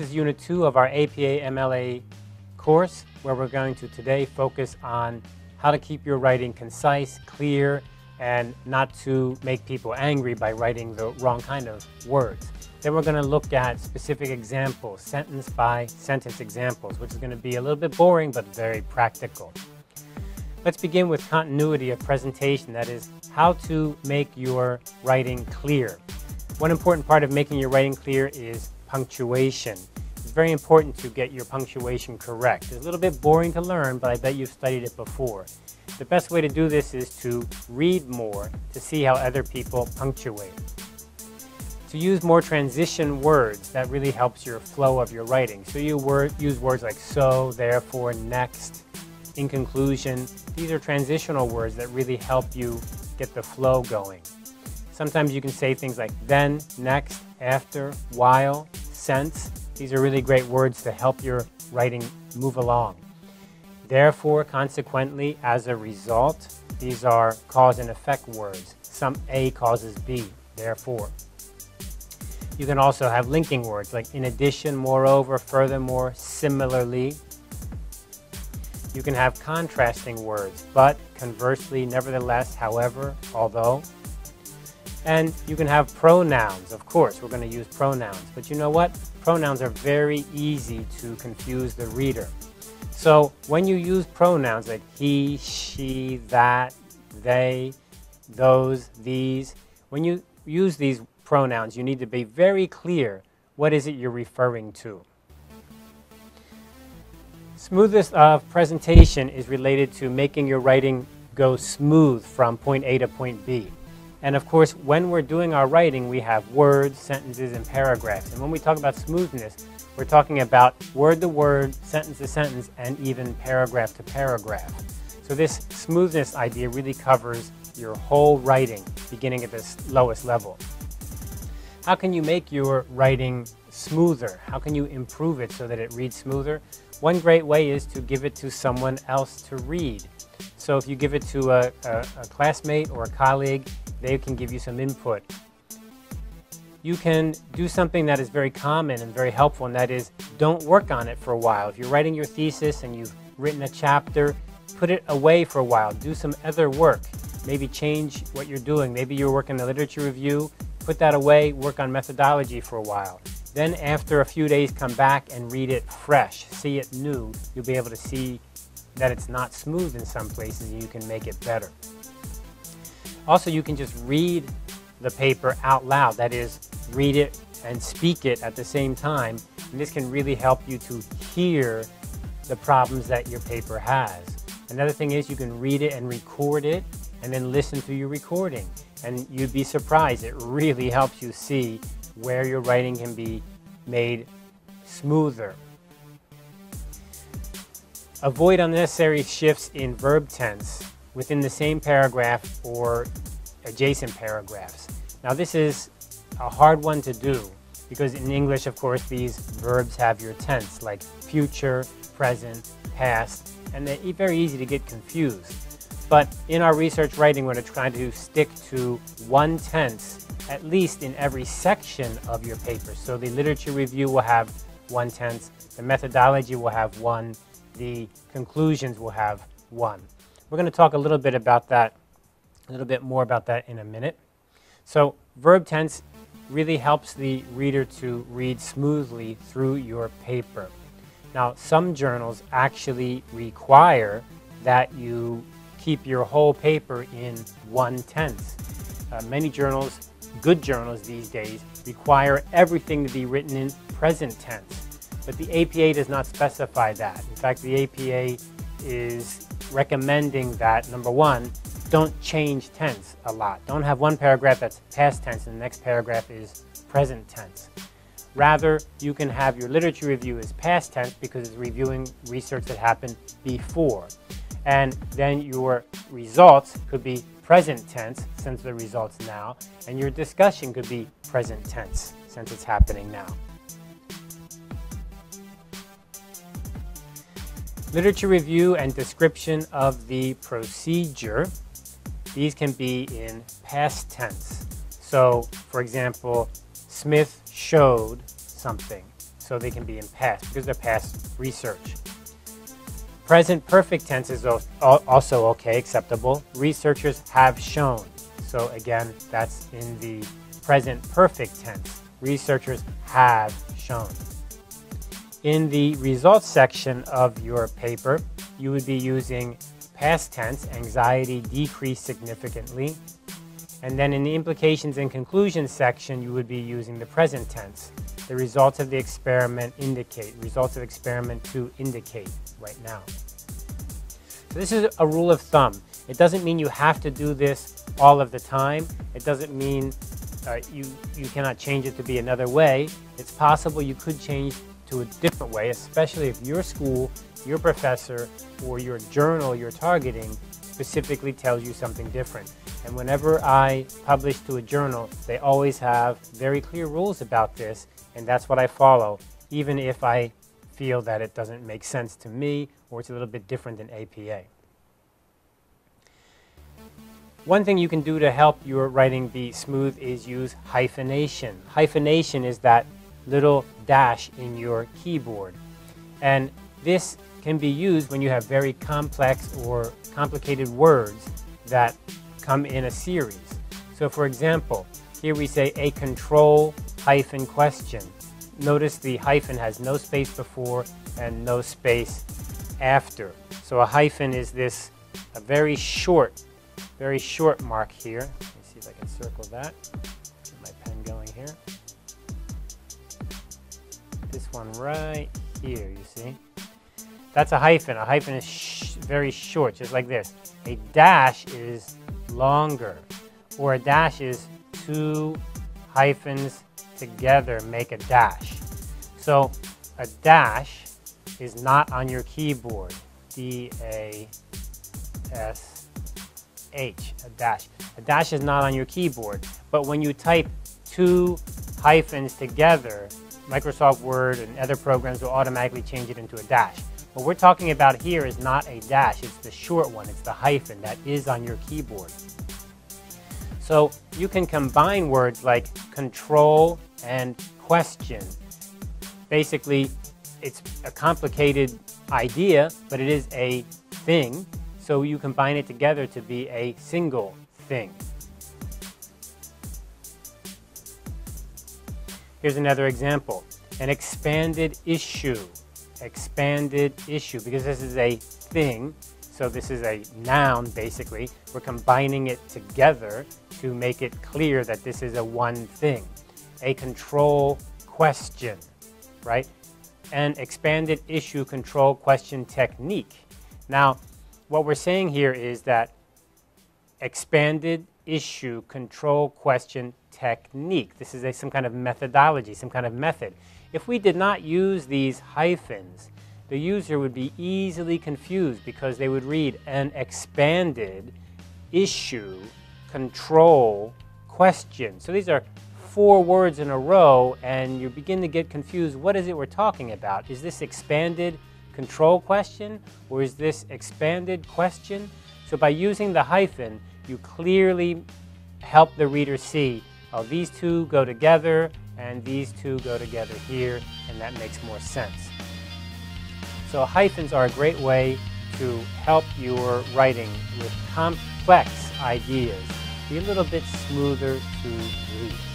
is Unit 2 of our APA MLA course, where we're going to today focus on how to keep your writing concise, clear, and not to make people angry by writing the wrong kind of words. Then we're going to look at specific examples, sentence by sentence examples, which is going to be a little bit boring but very practical. Let's begin with continuity of presentation, that is, how to make your writing clear. One important part of making your writing clear is punctuation. It's very important to get your punctuation correct. It's a little bit boring to learn, but I bet you've studied it before. The best way to do this is to read more to see how other people punctuate. To use more transition words, that really helps your flow of your writing. So you use words like so, therefore, next, in conclusion. These are transitional words that really help you get the flow going. Sometimes you can say things like then, next, after, while, since. These are really great words to help your writing move along. Therefore, consequently, as a result, these are cause and effect words. Some A causes B, therefore. You can also have linking words like in addition, moreover, furthermore, similarly. You can have contrasting words, but, conversely, nevertheless, however, although. And you can have pronouns, of course, we're going to use pronouns. But you know what? Pronouns are very easy to confuse the reader. So when you use pronouns like he, she, that, they, those, these, when you use these pronouns, you need to be very clear what is it you're referring to. Smoothest of presentation is related to making your writing go smooth from point A to point B. And of course, when we're doing our writing, we have words, sentences, and paragraphs. And when we talk about smoothness, we're talking about word to word, sentence to sentence, and even paragraph to paragraph. So this smoothness idea really covers your whole writing, beginning at the lowest level. How can you make your writing smoother? How can you improve it so that it reads smoother? One great way is to give it to someone else to read. So if you give it to a, a, a classmate or a colleague, they can give you some input you can do something that is very common and very helpful, and that is don't work on it for a while. If you're writing your thesis and you've written a chapter, put it away for a while. Do some other work. Maybe change what you're doing. Maybe you're working the literature review, put that away, work on methodology for a while. Then, after a few days, come back and read it fresh, see it new. You'll be able to see that it's not smooth in some places and you can make it better. Also, you can just read the paper out loud. That is, read it and speak it at the same time. And this can really help you to hear the problems that your paper has. Another thing is you can read it and record it and then listen to your recording. And you'd be surprised. It really helps you see where your writing can be made smoother. Avoid unnecessary shifts in verb tense within the same paragraph or adjacent paragraphs. Now this is a hard one to do because in English, of course, these verbs have your tense like future, present, past, and they're very easy to get confused. But in our research writing, we're trying to stick to one tense at least in every section of your paper. So the literature review will have one tense, the methodology will have one, the conclusions will have one. We're going to talk a little bit about that, a little bit more about that in a minute. So verb tense really helps the reader to read smoothly through your paper. Now, some journals actually require that you keep your whole paper in one tense. Uh, many journals, good journals these days, require everything to be written in present tense. But the APA does not specify that. In fact, the APA is recommending that, number one, don't change tense a lot. Don't have one paragraph that's past tense and the next paragraph is present tense. Rather, you can have your literature review as past tense because it's reviewing research that happened before. And then your results could be present tense, since the results now, and your discussion could be present tense, since it's happening now. Literature review and description of the procedure these can be in past tense. So, for example, Smith showed something. so they can be in past because they're past research. Present perfect tense is also okay, acceptable. Researchers have shown. So again, that's in the present perfect tense. Researchers have shown. In the results section of your paper, you would be using past tense, anxiety decreased significantly. And then in the implications and conclusions section, you would be using the present tense. The results of the experiment indicate, results of experiment to indicate right now. So this is a rule of thumb. It doesn't mean you have to do this all of the time. It doesn't mean uh, you, you cannot change it to be another way. It's possible you could change to a different way, especially if your school, your professor, or your journal you're targeting specifically tells you something different. And whenever I publish to a journal, they always have very clear rules about this, and that's what I follow, even if I feel that it doesn't make sense to me or it's a little bit different than APA. One thing you can do to help your writing be smooth is use hyphenation. Hyphenation is that little dash in your keyboard. And this can be used when you have very complex or complicated words that come in a series. So for example, here we say a control hyphen question. Notice the hyphen has no space before and no space after. So a hyphen is this a very short, very short mark here. Let me see if I can circle that. Get my pen going here one right here, you see? That's a hyphen. A hyphen is sh very short, just like this. A dash is longer, or a dash is two hyphens together make a dash. So a dash is not on your keyboard. D-A-S-H, a dash. A dash is not on your keyboard, but when you type two hyphens together, Microsoft Word and other programs will automatically change it into a dash. What we're talking about here is not a dash, it's the short one, it's the hyphen that is on your keyboard. So you can combine words like control and question. Basically, it's a complicated idea, but it is a thing, so you combine it together to be a single thing. Here's another example. An expanded issue. Expanded issue, because this is a thing, so this is a noun basically. We're combining it together to make it clear that this is a one thing. A control question, right? An expanded issue control question technique. Now, what we're saying here is that expanded issue control question technique. This is a, some kind of methodology, some kind of method. If we did not use these hyphens, the user would be easily confused because they would read an expanded issue control question. So these are four words in a row and you begin to get confused. What is it we're talking about? Is this expanded control question or is this expanded question? So by using the hyphen, you clearly help the reader see, oh, these two go together and these two go together here, and that makes more sense. So hyphens are a great way to help your writing with complex ideas be a little bit smoother to read.